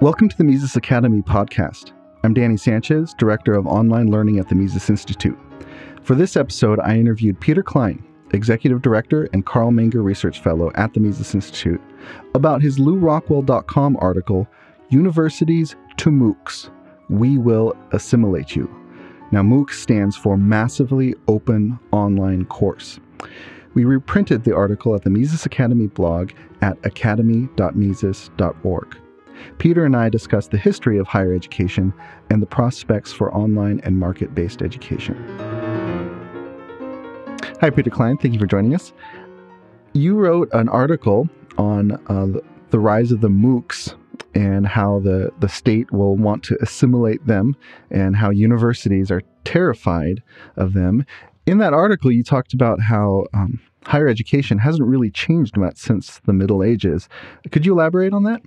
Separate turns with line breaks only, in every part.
Welcome to the Mises Academy podcast. I'm Danny Sanchez, Director of Online Learning at the Mises Institute. For this episode, I interviewed Peter Klein, Executive Director and Carl Menger Research Fellow at the Mises Institute, about his lewrockwell.com article, Universities to MOOCs We Will Assimilate You. Now, MOOC stands for Massively Open Online Course. We reprinted the article at the Mises Academy blog at academy.mises.org. Peter and I discussed the history of higher education and the prospects for online and market based education. Hi, Peter Klein. Thank you for joining us. You wrote an article on uh, the, the rise of the MOOCs and how the, the state will want to assimilate them and how universities are terrified of them. In that article, you talked about how um, higher education hasn't really changed much since the Middle Ages. Could you elaborate on that?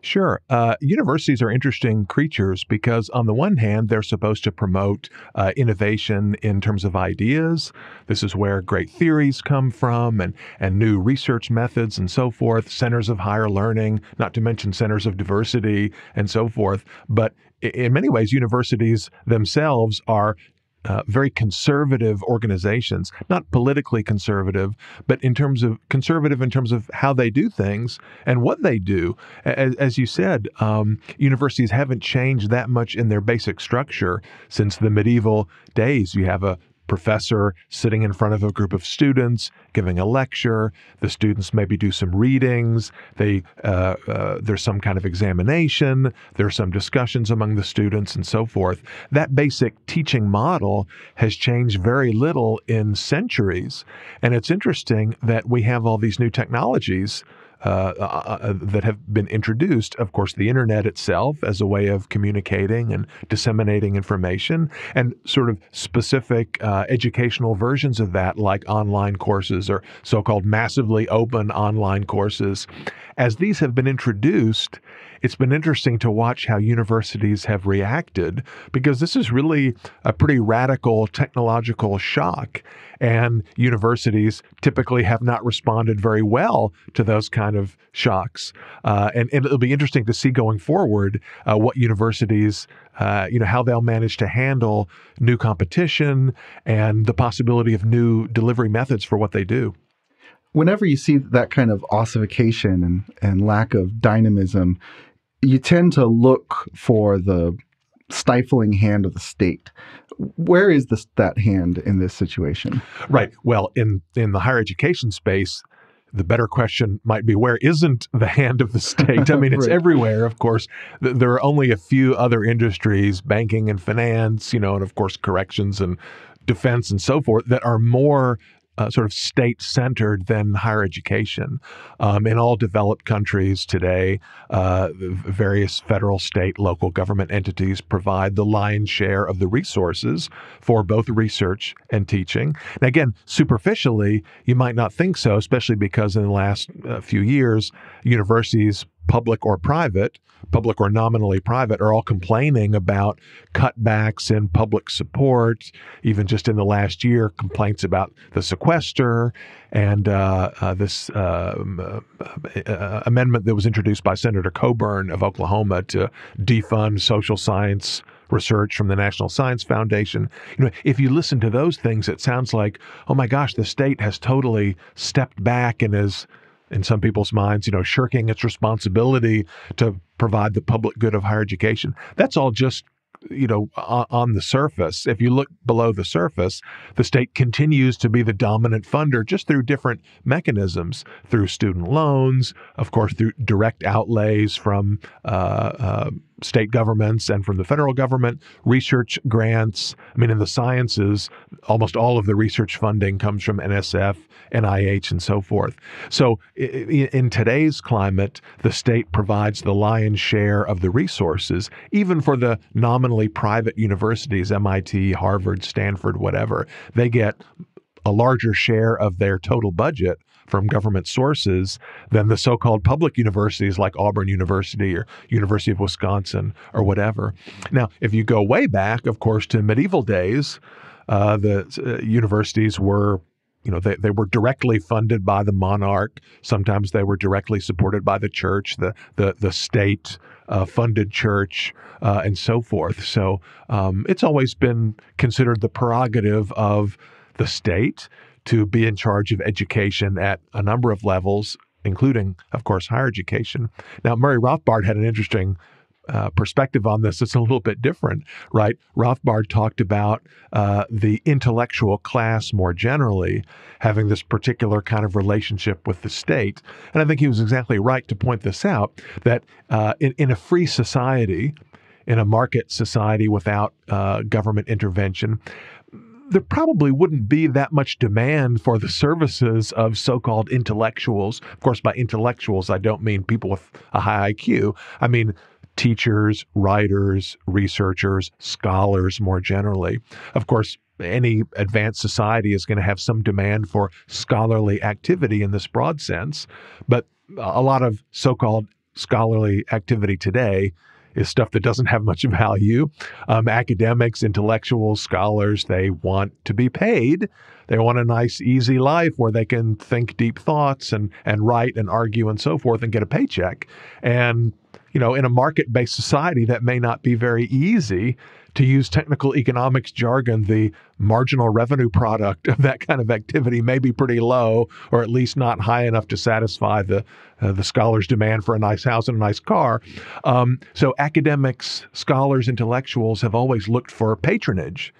Sure. Uh, universities are interesting creatures because, on the one hand, they're supposed to promote uh, innovation in terms of ideas. This is where great theories come from and, and new research methods and so forth, centers of higher learning, not to mention centers of diversity and so forth. But in many ways, universities themselves are uh, very conservative organizations, not politically conservative, but in terms of conservative in terms of how they do things and what they do. As, as you said, um, universities haven't changed that much in their basic structure since the medieval days. You have a professor sitting in front of a group of students giving a lecture. The students maybe do some readings. They uh, uh, there's some kind of examination. There's some discussions among the students and so forth. That basic teaching model has changed very little in centuries, and it's interesting that we have all these new technologies uh, uh, uh, that have been introduced. Of course, the internet itself as a way of communicating and disseminating information, and sort of specific uh, educational versions of that, like online courses or so called massively open online courses. As these have been introduced, it's been interesting to watch how universities have reacted because this is really a pretty radical technological shock. And universities typically have not responded very well to those kind of shocks. Uh, and, and, it'll be interesting to see going forward uh, what universities, uh, you know, how they'll manage to handle new competition and the possibility of new delivery methods for what they do
whenever you see that kind of ossification and, and lack of dynamism, you tend to look for the stifling hand of the state. Where is this that hand in this situation?
Right. Well, in in the higher education space, the better question might be where isn't the hand of the state? I mean, it's right. everywhere, of course. There are only a few other industries, banking and finance, you know, and of course corrections and defense and so forth, that are more uh, sort of state centered than higher education. Um, in all developed countries today, uh, various federal, state, local government entities provide the lion's share of the resources for both research and teaching. And again, superficially, you might not think so, especially because in the last uh, few years, universities public or private, public or nominally private, are all complaining about cutbacks in public support. Even just in the last year, complaints about the sequester and uh, uh, this uh, uh amendment that was introduced by Senator Coburn of Oklahoma to defund social science research from the National Science Foundation. You know, if you listen to those things, it sounds like, oh my gosh, the state has totally stepped back and is in some people's minds, you know, shirking its responsibility to provide the public good of higher education. That's all just you know on the surface if you look below the surface the state continues to be the dominant funder just through different mechanisms through student loans of course through direct outlays from uh, uh, state governments and from the federal government, research grants. I mean, in the sciences, almost all of the research funding comes from NSF, NIH, and so forth. So, in today's climate, the state provides the lion's share of the resources, even for the nominally private universities, MIT, Harvard, Stanford, whatever. They get a larger share of their total budget from government sources than the so-called public universities like Auburn University or University of Wisconsin or whatever. Now, if you go way back, of course, to medieval days, uh, the uh, universities were you know, they, they were directly funded by the monarch. Sometimes they were directly supported by the church, the the the state uh, funded church, uh, and so forth. So um, it's always been considered the prerogative of the state to be in charge of education at a number of levels, including, of course, higher education. Now, Murray Rothbard had an interesting uh, perspective on this it's a little bit different, right? Rothbard talked about uh, the intellectual class more generally having this particular kind of relationship with the state. And I think he was exactly right to point this out that uh, in, in a free society, in a market society without uh, government intervention, there probably wouldn't be that much demand for the services of so called intellectuals. Of course, by intellectuals, I don't mean people with a high IQ. I mean teachers, writers, researchers, scholars more generally. Of course, any advanced society is going to have some demand for scholarly activity in this broad sense, but a lot of so called scholarly activity today is stuff that doesn't have much value. Um, academics, intellectuals, scholars, they want to be paid. They want a nice, easy life where they can think deep thoughts and, and write and argue and so forth and get a paycheck. And you know, in a market based society, that may not be very easy. To use technical economics jargon, the marginal revenue product of that kind of activity may be pretty low, or at least not high enough to satisfy the uh, the scholar's demand for a nice house and a nice car. Um, so academics, scholars, intellectuals have always looked for patronage.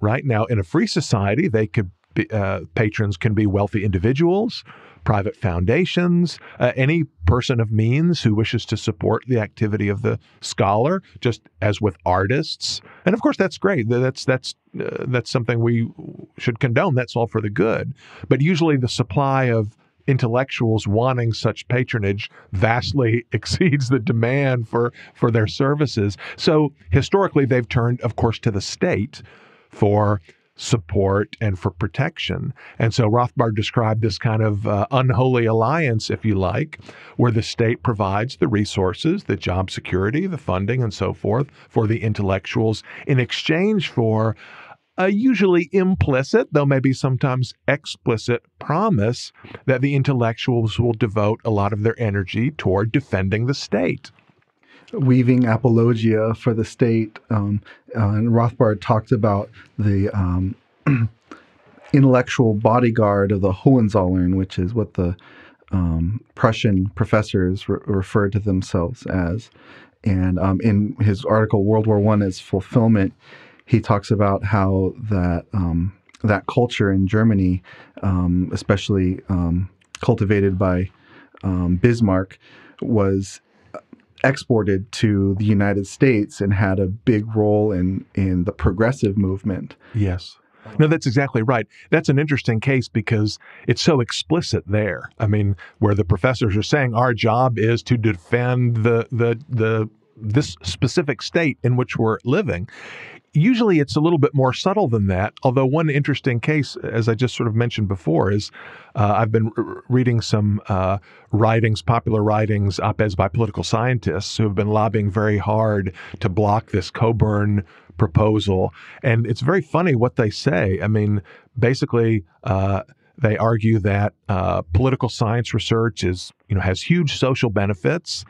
Right now, in a free society, they could be, uh, patrons can be wealthy individuals private foundations, uh, any person of means who wishes to support the activity of the scholar, just as with artists. And of course, that's great. That's that's uh, that's something we should condone. That's all for the good. But usually, the supply of intellectuals wanting such patronage vastly exceeds the demand for for their services. So historically, they've turned, of course, to the state for support and for protection. And so Rothbard described this kind of uh, unholy alliance, if you like, where the state provides the resources, the job security, the funding, and so forth for the intellectuals in exchange for a usually implicit, though maybe sometimes explicit, promise that the intellectuals will devote a lot of their energy toward defending the state
weaving apologia for the state. Um, uh, and Rothbard talked about the um, intellectual bodyguard of the Hohenzollern, which is what the um, Prussian professors re- referred to themselves as. And um, in his article, World War One as Fulfillment, he talks about how that um, that culture in Germany, um, especially cultivated by Bismarck, was exported to the United States and had a big role in in the progressive movement.
Yes. No, that's exactly right. That's an interesting case because it's so explicit there. I mean, where the professors are saying our job is to defend the the the this specific state in which we're living. Usually it's a little bit more subtle than that. Although, one interesting case, as I just sort of mentioned before, is uh, I've been reading some uh, writings, popular writings, op eds by political scientists who have been lobbying very hard to block this Coburn proposal. And it's very funny what they say. I mean, basically, uh, they argue that uh, political science research is, you know, has huge social benefits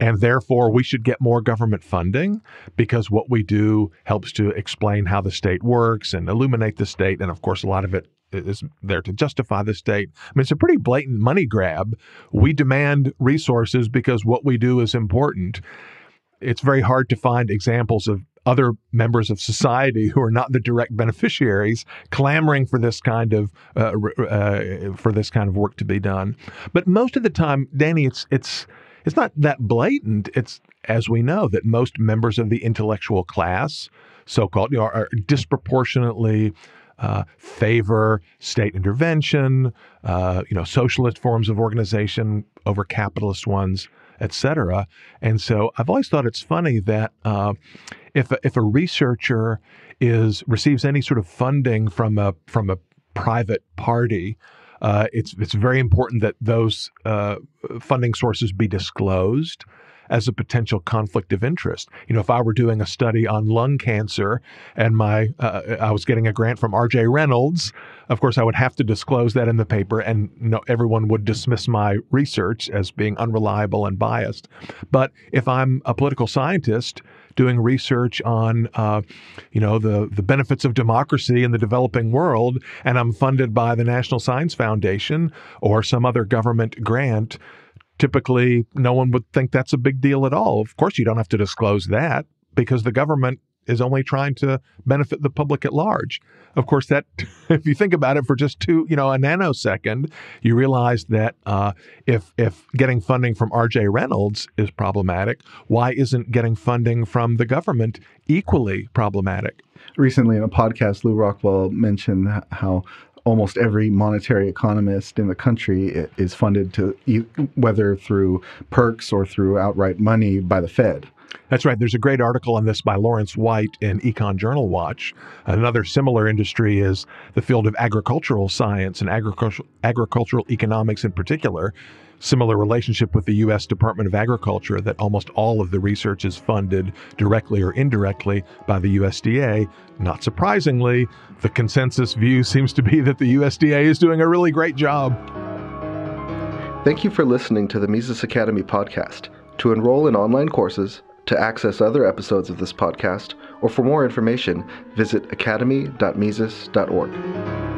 and therefore, we should get more government funding because what we do helps to explain how the state works and illuminate the state. And of course, a lot of it is there to justify the state. I mean, it's a pretty blatant money grab. We demand resources because what we do is important. It's very hard to find examples of other members of society who are not the direct beneficiaries clamoring for this kind of uh, uh, for this kind of work to be done. But most of the time, Danny, it's it's it's not that blatant. It's, as we know, that most members of the intellectual class, so called, you know, are disproportionately uh, favor state intervention, uh, you know, socialist forms of organization over capitalist ones, etc. And so I've always thought it's funny that uh, if a, if a researcher is receives any sort of funding from a from a private party, uh, it's it's very important that those uh, funding sources be disclosed as a potential conflict of interest. You know, if I were doing a study on lung cancer and my uh, I was getting a grant from R.J. Reynolds, of course I would have to disclose that in the paper, and no, everyone would dismiss my research as being unreliable and biased. But if I'm a political scientist doing research on, uh, you know, the the benefits of democracy in the developing world, and I'm funded by the National Science Foundation or some other government grant, typically no one would think that's a big deal at all. Of course, you don't have to disclose that because the government is only trying to benefit the public at large. Of course, that if you think about it for just two, you know, a nanosecond, you realize that uh, if if getting funding from R.J. Reynolds is problematic, why isn't getting funding from the government equally problematic?
Recently, in a podcast, Lew Rockwell mentioned how almost every monetary economist in the country is funded to whether through perks or through outright money by the Fed.
That's right. There's a great article on this by Lawrence White in Econ Journal Watch. Another similar industry is the field of agricultural science and agricultural, agricultural economics in particular. Similar relationship with the U.S. Department of Agriculture that almost all of the research is funded directly or indirectly by the USDA. Not surprisingly, the consensus view seems to be that the USDA is doing a really great job.
Thank you for listening to the Mises Academy podcast. To enroll in online courses, to access other episodes of this podcast, or for more information, visit academy.mises.org.